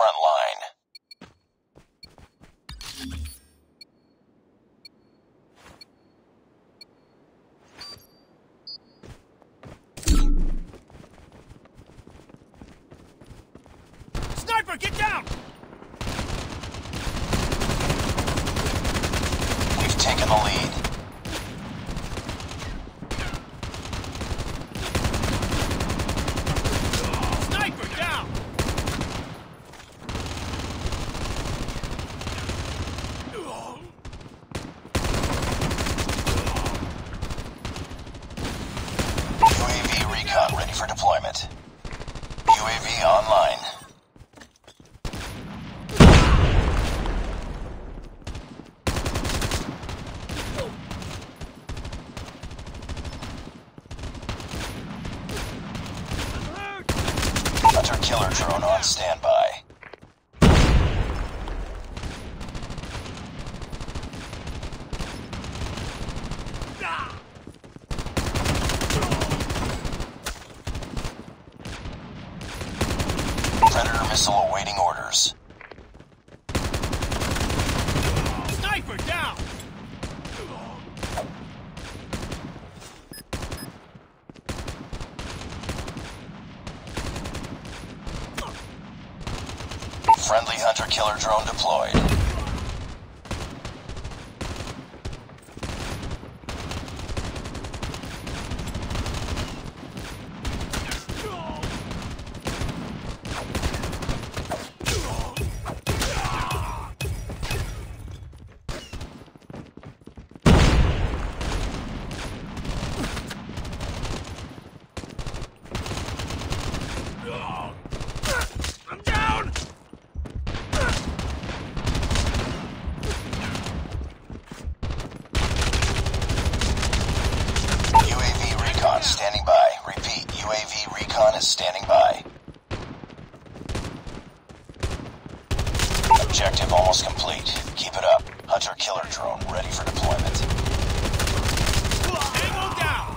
front line. Sniper, get down! We've taken the lead. Sniper, down! UAV recon ready for deployment. UAV online. Hunter killer drone on standby. Missile awaiting orders. Sniper, down! Friendly hunter killer drone deployed. I'm down! UAV recon standing by. Repeat, UAV recon is standing by. Objective almost complete. Keep it up. Hunter killer drone ready for deployment. Tango down!